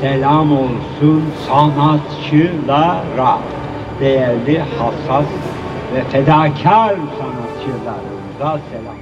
selam olsun sanatçılara. Değerli, hassas ve fedakar sanatçılarımıza selam.